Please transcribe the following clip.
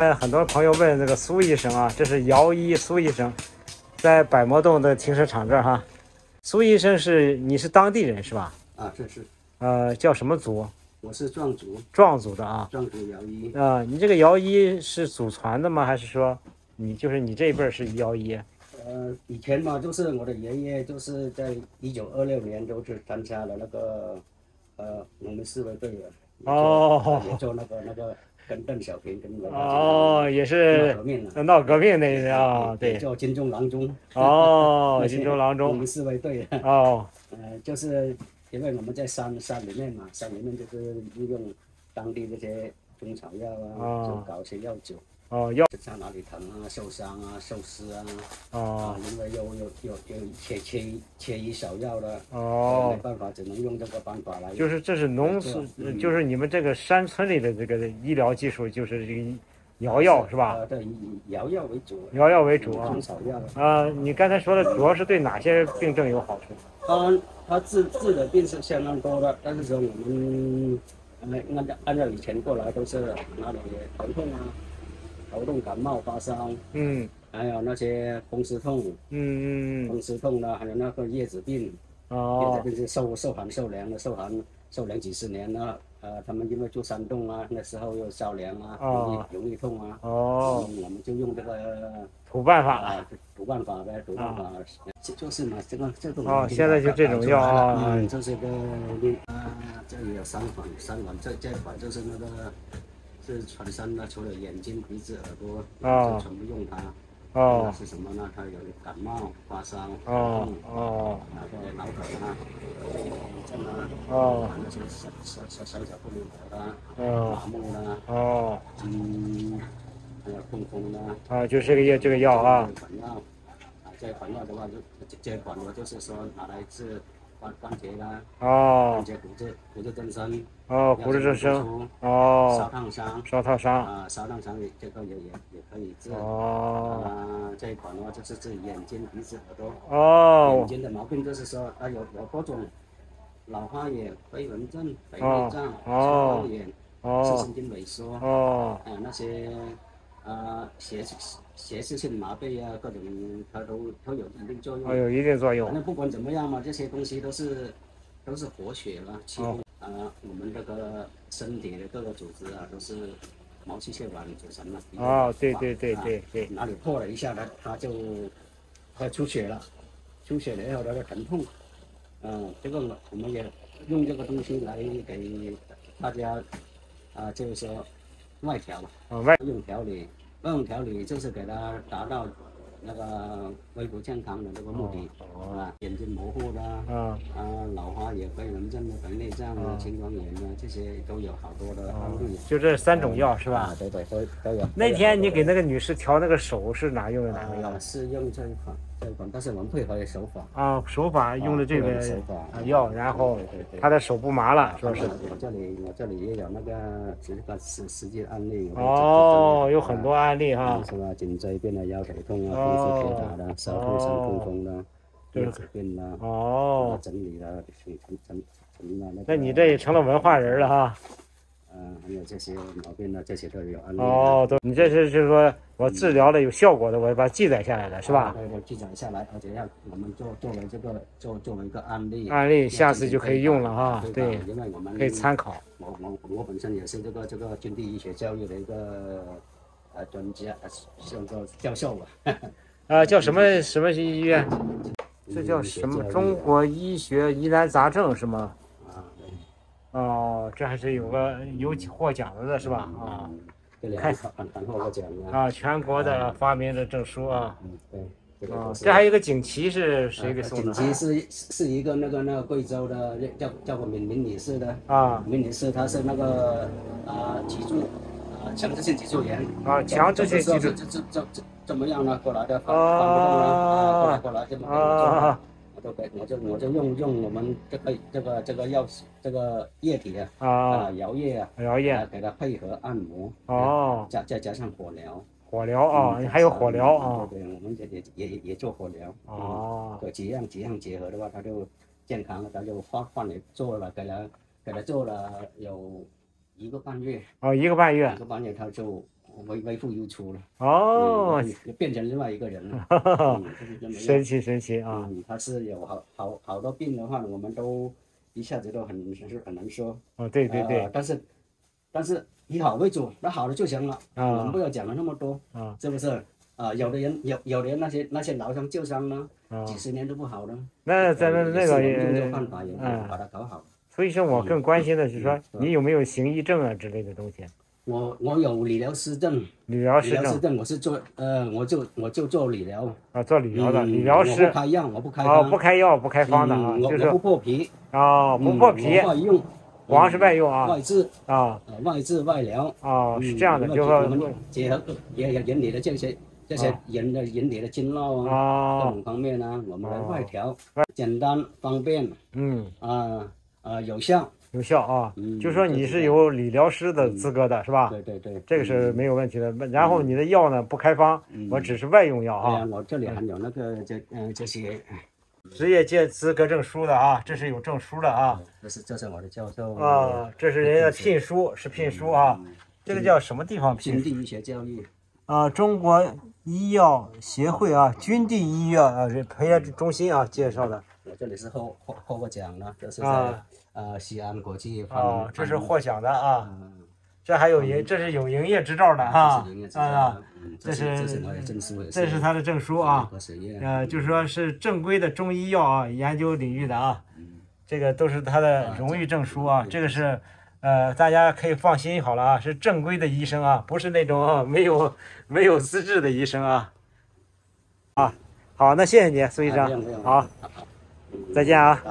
呃，很多朋友问这个苏医生啊，这是姚医苏医生，在百魔洞的停车场这儿哈。苏医生是你是当地人是吧？啊，这是呃，叫什么族？我是壮族，壮族的啊。壮族姚医。啊、你这个姚医是祖传的吗？还是说你就是你这一辈是姚医？呃，以前嘛，就是我的爷爷就是在一九二六年都是参加了那个呃农民自卫队的，也做哦也做那个那个跟邓小平跟文化哦，也是革命了。闹革命那个啊，对。叫金钟郎中。哦，金钟郎中。我们四卫队。哦，呃，就是因为我们在山山里面嘛，山里面就是利用当地这些中草药啊，哦就搞一些药酒，哦，要像哪里疼啊、受伤啊、受湿啊，哦啊，因为又又又又缺缺缺医少药了，哦没，办法，只能用这个办法来。就是这是农村，就是你们这个山村里的这个医疗技术，就是这个摇药是吧？呃，对，以以摇药为主，摇药为主啊中。草药。啊，你刚才说的主要是对哪些病症有好处？它它治治的病是相当多的，但是说我们呃按照按照以前过来都是哪里疼痛啊，头痛、感冒、发烧，嗯。还有那些风湿痛，嗯嗯风湿痛呢，还有那个叶子病，叶子哦病是受受寒受凉的，受寒受凉几十年了。呃，他们因为住山洞啊，那时候又着凉啊，容哦易容易痛啊。哦，嗯，我们就用这个土办法。啊，土办法呗，土办法，就就是嘛，这个这个哦现在就这种药啊嗯，就是个这里有三款，三款，这这款就是那个是全身的，除了眼睛、鼻子、耳朵，哦就全部用它。哦那是什么呢？它有感冒、发烧、头哦痛，哦那个脑梗啊，癌症啊，哦啊。那些小小小小小不灵活的啊，哦麻木的啊，哦嗯，还有痛风啦。啊。啊，就这个药这个药啊。这款药，啊，这款药的话就这这款我就是说拿来治关关节啦，哦。关节骨质骨质增生，哦，骨质增生哦，烧哦，烫伤，烧烫伤啊，烧烫伤也这个也也也可以治。哦。啊，这一款的话就是治眼睛、鼻子、耳朵。眼哦睛的毛病就是说它有有多种，老花眼、飞蚊症、白哦内障、哦。青光眼、视哦神经萎缩，哦。还有那些呃斜斜视性麻痹啊，各种它都都有一定作用。哦，有一定作用反正不管怎么样嘛，这些东西都是都是活血了，气哦啊、我们这个身体的各个组织啊，都是毛细血管组成的。哦，对对对啊对对，哪里破了一下，它它就它出血了，出血了以后它就疼痛。嗯，这个我们也用这个东西来给大家啊，就是说外调，啊外用调理，外用调理就是给它达到那个恢复健康的这个目的。哦啊，眼睛模糊啦啊，啊啊老花眼、飞蚊症的、白内障哦啊、青光眼啊，这些都有好多的案例。就这三种药是吧啊？？对对，都都有。那天你给那个个女士调那个手是哪用的哪个药啊？是用这一款但是我们配合的手法。啊，手法用的这个手法啊药，然后对对对她的手不麻了，说是啊我这里我这里也有那个这个实实际案例。我哦，这有很多案例哈啊，是吧？颈椎病的、腰腿痛啊、哦风湿铁打的、烧痛、伤痛风的、就是叶子病的，哦，整理的、成成成成了那。那你这也成了文化人了哈。有这些毛病呢，这些都有案例。哦，都你这是就是说我治疗的有效果的，我把它记载下来了是吧？对对，记载下来，而且要我们做作为这个做作为一个案例。案例下次就可以用了哈对因为我们可以参考。我我我本身也是这个这个军地医学教育的一个呃专家，呃像做教授吧。啊，叫什么什么医院？这叫什么？中国医学疑难杂症是吗？哦，这还是有个有获奖的是吧？啊嗯，这里还很很获过奖的。啊，全国的发明的证书啊。嗯，对。这这还有一个锦旗是谁给送的锦？旗是是一个那个那个贵州的叫叫过闽闽女士的啊闽女士，她是那个啊脊柱啊强直性脊柱炎啊，强制性脊柱这这这这这怎么样呢？过来的翻啊翻不动了啊，过来过来这么给我做啊我就给我就我就用用我们这个这个这个药这个液体啊啊啊，摇液啊，啊摇液给它配合按摩哦，加再加上火疗火疗啊，嗯还有火疗啊。对对，我们也也也也也做火疗哦对，几样几样结合的话，他就健康了，他就换换了做了，给他给他做了有一个半月，哦，一个半月一个半月他就为为富如初了。哦，嗯，变成另外一个人了。嗯，就是这么样神奇神奇啊！嗯，他是有好好好多病的话，我们都一下子都很是很难说。哦，对对对呃，但是但是以好为主，那好了就行了。啊我们不要讲了那么多，啊是不是？啊，有的人有有的人那些那些老伤旧伤呢，啊！几十年都不好了。那咱们那个用这个办法也嗯把它搞好。所以说我更关心的是说嗯你有没有行医证啊之类的东西，我我有理疗师证，理疗师证。证我是做呃，我就我就做理疗。啊，做理疗的嗯理疗我师不开药，我不开啊，方。不开药不开方的啊，就是。我不破皮，啊不嗯破皮。我，外用，光是外用啊。外治。啊。呃外治外疗。啊嗯是这样的，就是我就们结合也也人体的这些这些啊人的人体的经络啊，各啊种方面呢，我们外调，简单方便。嗯。啊啊有效。有效啊，嗯就说你是是有理疗师的资格的是吧？对对对，这个是嗯没有问题的。然后你的药呢不开方，嗯我只是外用药啊我这里还有那个这嗯这些，职业界资格证书的啊，这是有证书的啊这是这是我的教授啊，这是人家的聘书，是聘书啊，嗯这个叫什么地方聘书？军地医学教育。啊，中国医药协会啊，军地医药啊培养中心啊介绍的我这里是获获获过奖的，这是在啊呃西安国际啊方，这是获奖的啊，嗯这还有营，这是有营业执照的哈啊。这这是这是他的证书啊，呃，就是说是正规的中医药啊研究领域的啊，嗯。这个都是他的荣誉证书啊，这个是。呃，大家可以放心好了啊，是正规的医生啊，不是那种啊没有没有资质的医生啊。啊，好，那谢谢你，苏医生。好，再见啊。